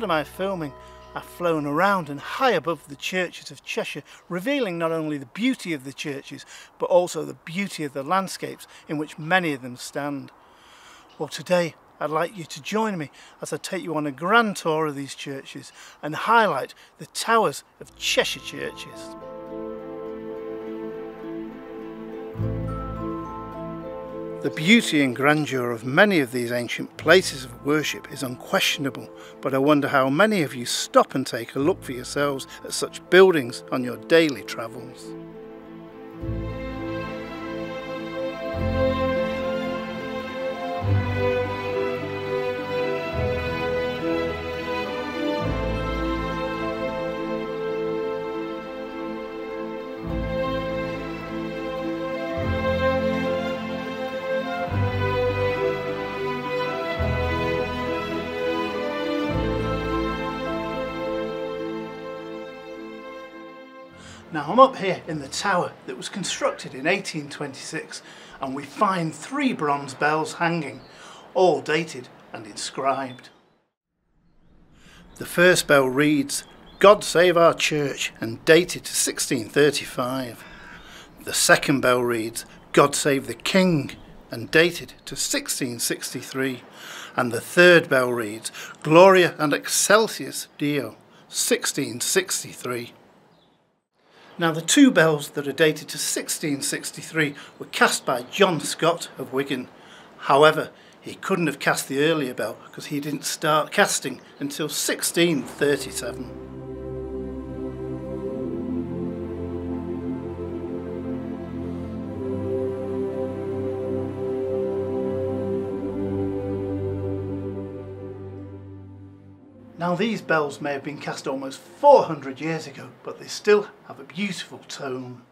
part of my filming, I've flown around and high above the churches of Cheshire, revealing not only the beauty of the churches, but also the beauty of the landscapes in which many of them stand. Well, today I'd like you to join me as I take you on a grand tour of these churches and highlight the towers of Cheshire churches. The beauty and grandeur of many of these ancient places of worship is unquestionable, but I wonder how many of you stop and take a look for yourselves at such buildings on your daily travels. I'm up here in the tower that was constructed in 1826 and we find three bronze bells hanging, all dated and inscribed. The first bell reads, God save our church and dated to 1635. The second bell reads, God save the king and dated to 1663. And the third bell reads, Gloria in Excelsis Deo, 1663. Now the two bells that are dated to 1663 were cast by John Scott of Wigan. However, he couldn't have cast the earlier bell because he didn't start casting until 1637. Now these bells may have been cast almost 400 years ago, but they still have a beautiful tone.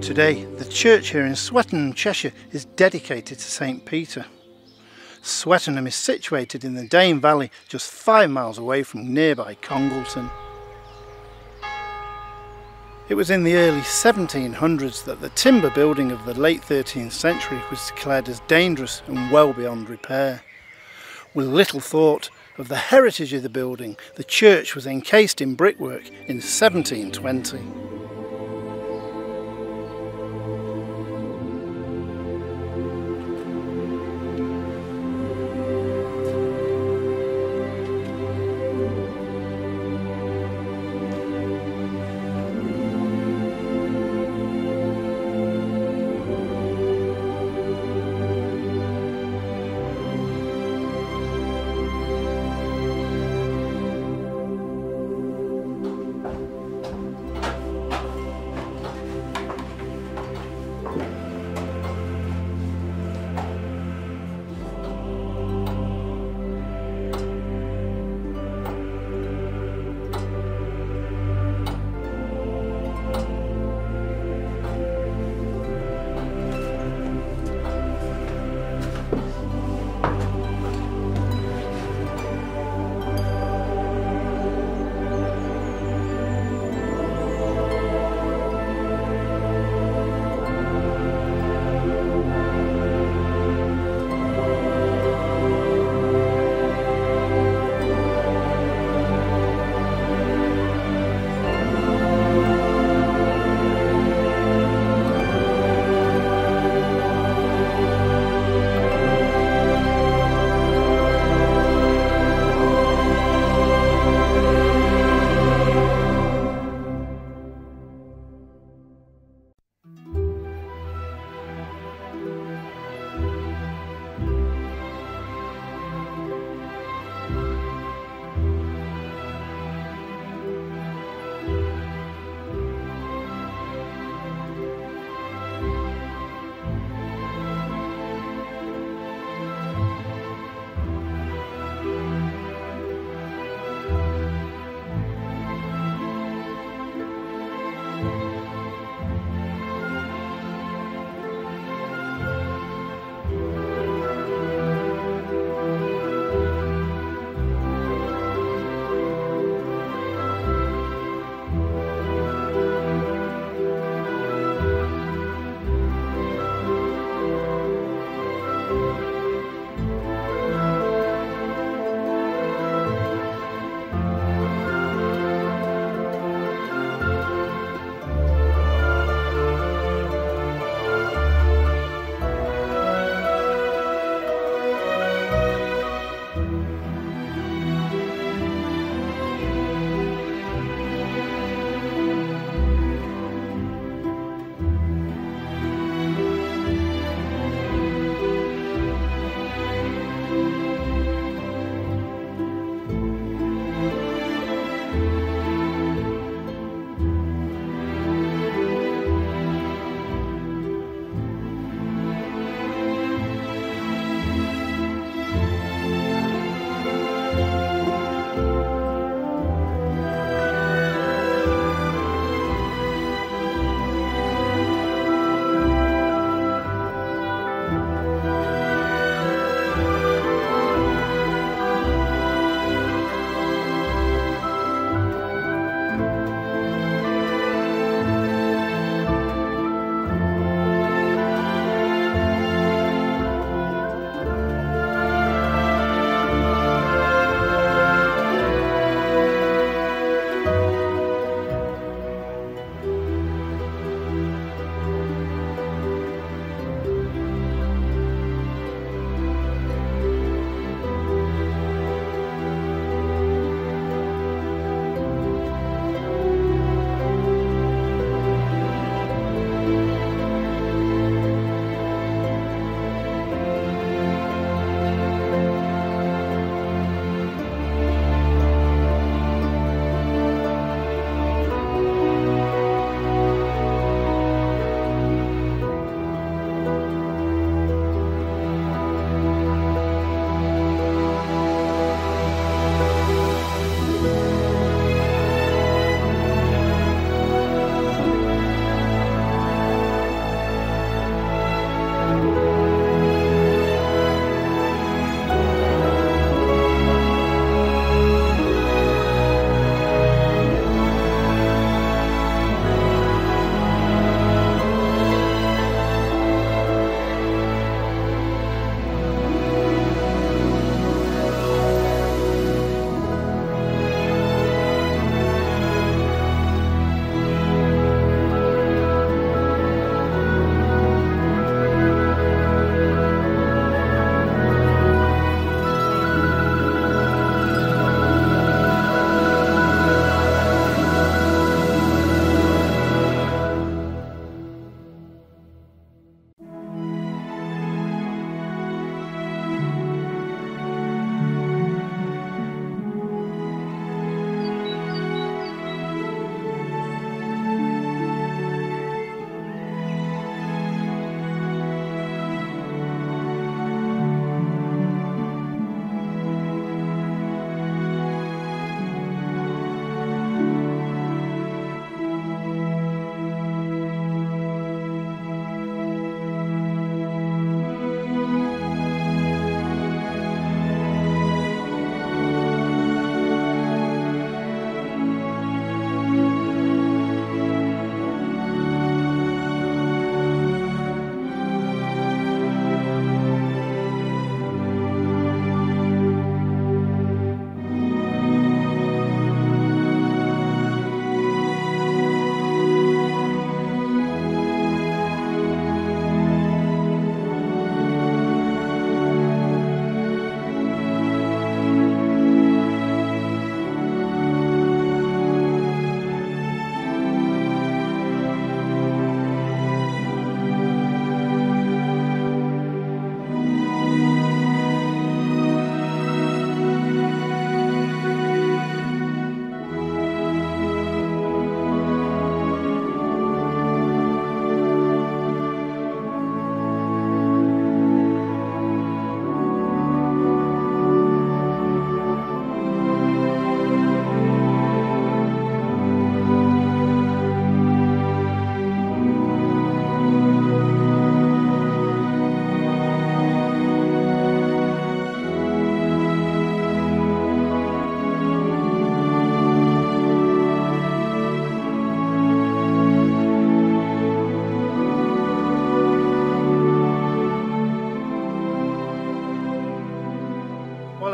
Today, the church here in Swettenham, Cheshire is dedicated to St Peter. Swettenham is situated in the Dane Valley just five miles away from nearby Congleton. It was in the early 1700s that the timber building of the late 13th century was declared as dangerous and well beyond repair. With little thought of the heritage of the building, the church was encased in brickwork in 1720.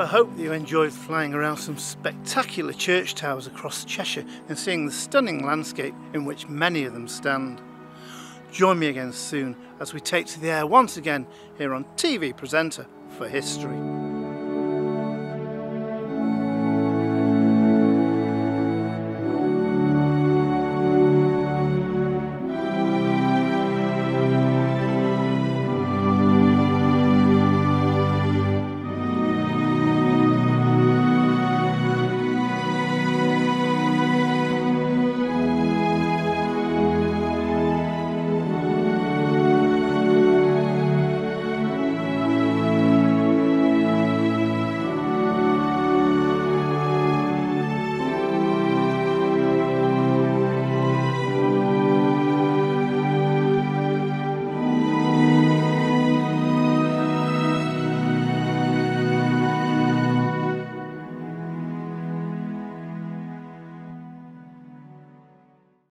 Hope that you enjoyed flying around some spectacular church towers across Cheshire and seeing the stunning landscape in which many of them stand. Join me again soon as we take to the air once again here on TV Presenter for History.